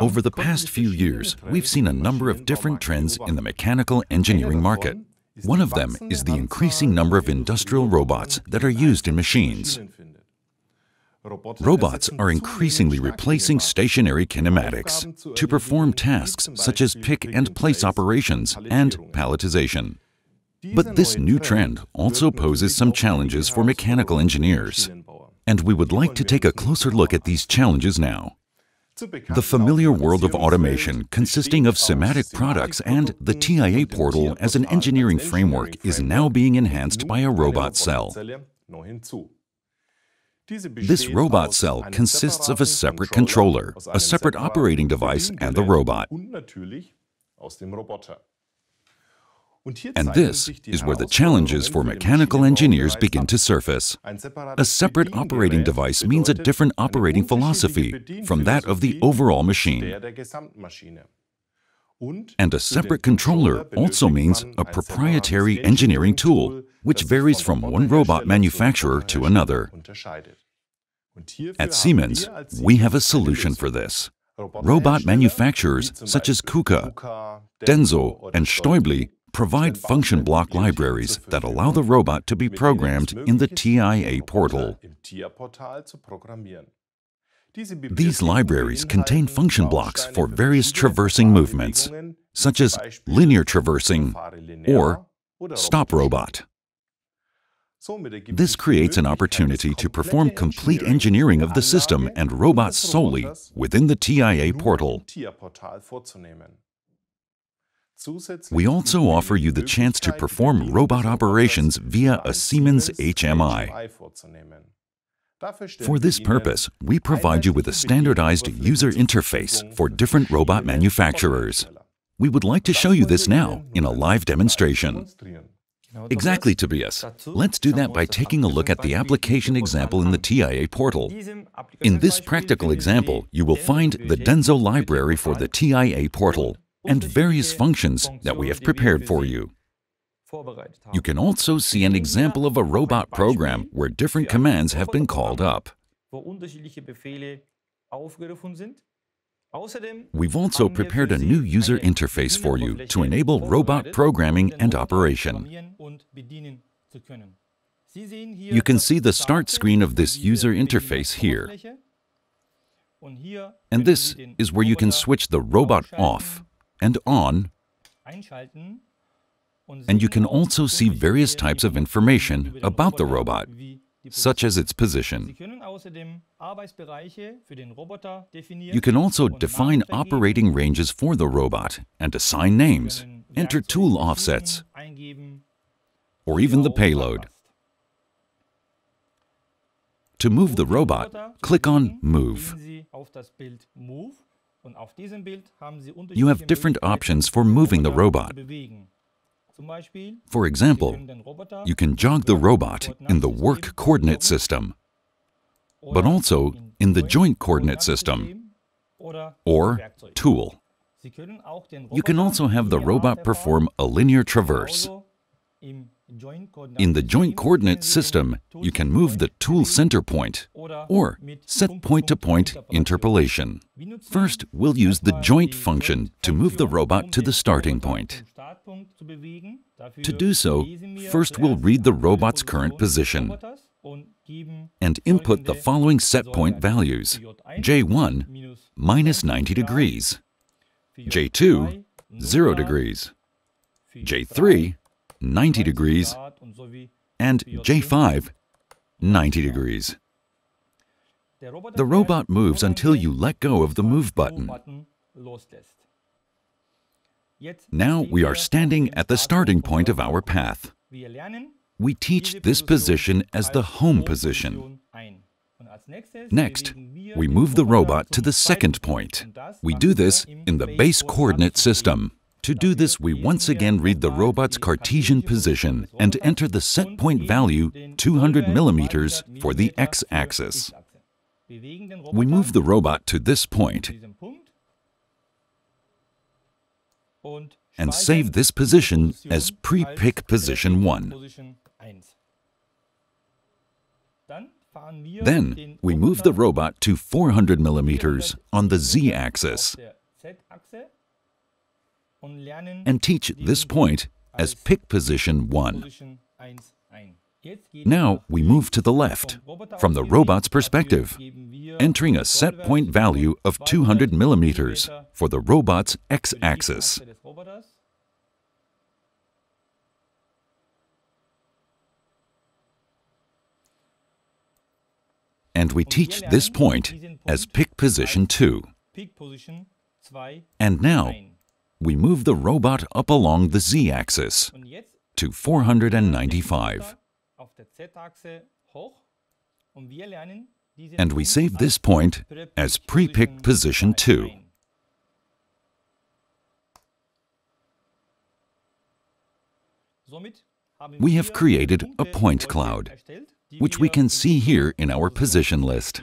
Over the past few years, we've seen a number of different trends in the mechanical engineering market. One of them is the increasing number of industrial robots that are used in machines. Robots are increasingly replacing stationary kinematics to perform tasks such as pick and place operations and palletization. But this new trend also poses some challenges for mechanical engineers, and we would like to take a closer look at these challenges now. The familiar world of automation, consisting of SIMATIC products and the TIA portal as an engineering framework, is now being enhanced by a robot cell. This robot cell consists of a separate controller, a separate operating device, and the robot. And this is where the challenges for mechanical engineers begin to surface. A separate operating device means a different operating philosophy from that of the overall machine. And a separate controller also means a proprietary engineering tool, which varies from one robot manufacturer to another. At Siemens, we have a solution for this. Robot manufacturers such as KUKA, Denso, and Stäubli provide function block libraries that allow the robot to be programmed in the TIA portal. These libraries contain function blocks for various traversing movements, such as linear traversing or stop robot. This creates an opportunity to perform complete engineering of the system and robots solely within the TIA portal. We also offer you the chance to perform robot operations via a Siemens HMI. For this purpose, we provide you with a standardized user interface for different robot manufacturers. We would like to show you this now in a live demonstration. Exactly, Tobias. Let's do that by taking a look at the application example in the TIA portal. In this practical example, you will find the Denso library for the TIA portal and various functions that we have prepared for you. You can also see an example of a robot program where different commands have been called up. We've also prepared a new user interface for you to enable robot programming and operation. You can see the start screen of this user interface here. And this is where you can switch the robot off and on. And you can also see various types of information about the robot, such as its position. You can also define operating ranges for the robot and assign names, enter tool offsets, or even the payload. To move the robot, click on Move. You have different options for moving the robot. For example, you can jog the robot in the work coordinate system, but also in the joint coordinate system or tool. You can also have the robot perform a linear traverse. In the joint coordinate system, you can move the tool center point or set point-to-point -point interpolation. First, we'll use the joint function to move the robot to the starting point. To do so, first we'll read the robot's current position and input the following set point values. J1, minus 90 degrees. J2, 0 degrees. J3, 90 degrees, and J5, 90 degrees. The robot moves until you let go of the Move button. Now we are standing at the starting point of our path. We teach this position as the home position. Next, we move the robot to the second point. We do this in the base coordinate system. To do this, we once again read the robot's Cartesian position and enter the set point value 200 millimeters for the x-axis. We move the robot to this point and save this position as pre-pick position 1. Then we move the robot to 400 millimeters on the z-axis and teach this point as pick position 1. Now we move to the left, from the robot's perspective, entering a set point value of 200 millimeters for the robot's x-axis. And we teach this point as pick position 2. And now, we move the robot up along the z-axis to 495. And we save this point as pre-picked position 2. We have created a point cloud, which we can see here in our position list.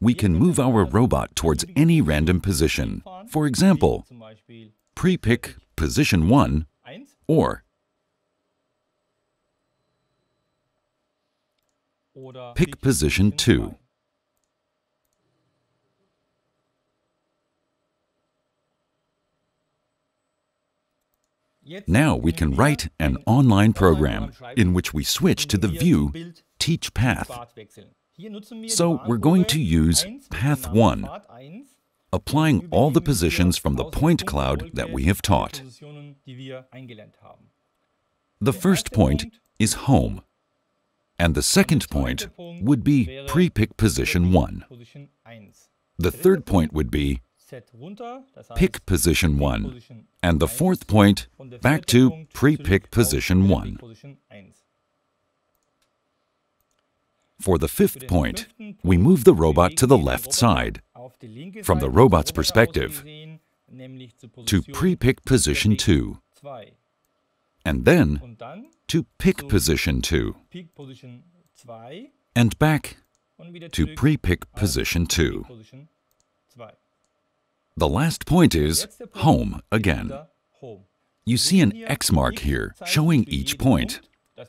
We can move our robot towards any random position. For example, pre-pick position 1 or pick position 2. Now we can write an online program in which we switch to the view Teach Path. So we're going to use Path 1, applying all the positions from the point cloud that we have taught. The first point is home, and the second point would be pre-pick position 1. The third point would be pick position 1, and the fourth point back to pre-pick position 1. For the fifth point, we move the robot to the left side, from the robot's perspective, to pre-pick position 2, and then to pick position 2, and back to pre-pick position 2. The last point is home again. You see an X mark here showing each point.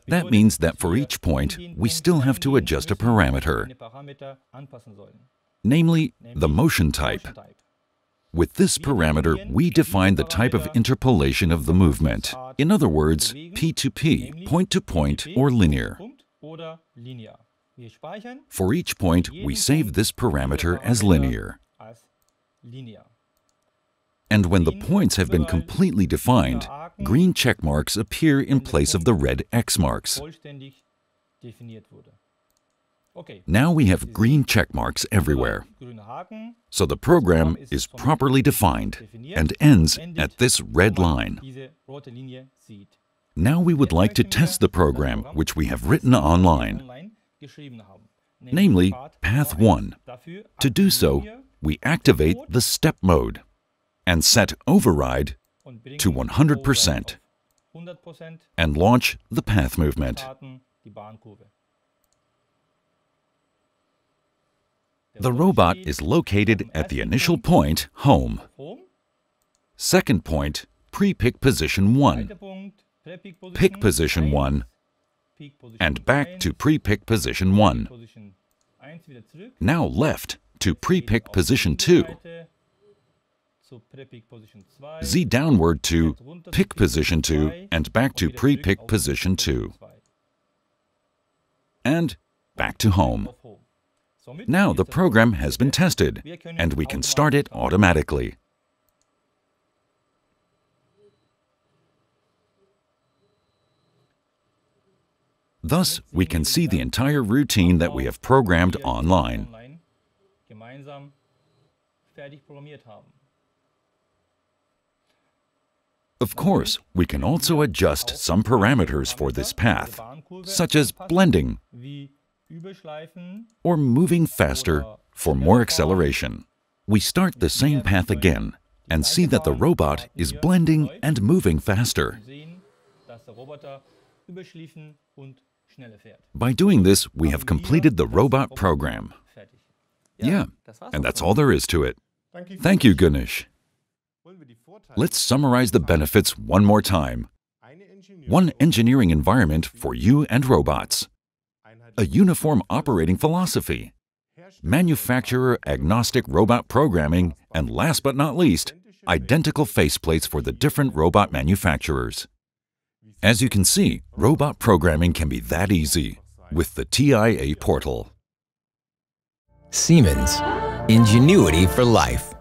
That means that for each point, we still have to adjust a parameter, namely the motion type. With this parameter, we define the type of interpolation of the movement. In other words, P2P, point-to-point, -point, or linear. For each point, we save this parameter as linear. And when the points have been completely defined, green check marks appear in place of the red X marks. Now we have green check marks everywhere. So the program is properly defined and ends at this red line. Now we would like to test the program which we have written online, namely Path 1. To do so, we activate the step mode and set override to 100% and launch the path movement. The robot is located at the initial point, home. Second point, pre-pick position 1. Pick position 1 and back to pre-pick position 1. Now left to pre-pick position 2 Z downward to pick position 2 and back to pre-pick position 2. And back to home. Now the program has been tested, and we can start it automatically. Thus, we can see the entire routine that we have programmed online. Of course, we can also adjust some parameters for this path, such as blending or moving faster for more acceleration. We start the same path again and see that the robot is blending and moving faster. By doing this, we have completed the robot program. Yeah, and that's all there is to it. Thank you, Ganesh. Let's summarize the benefits one more time. One engineering environment for you and robots. A uniform operating philosophy, manufacturer agnostic robot programming, and last but not least, identical faceplates for the different robot manufacturers. As you can see, robot programming can be that easy with the TIA portal. Siemens, ingenuity for life.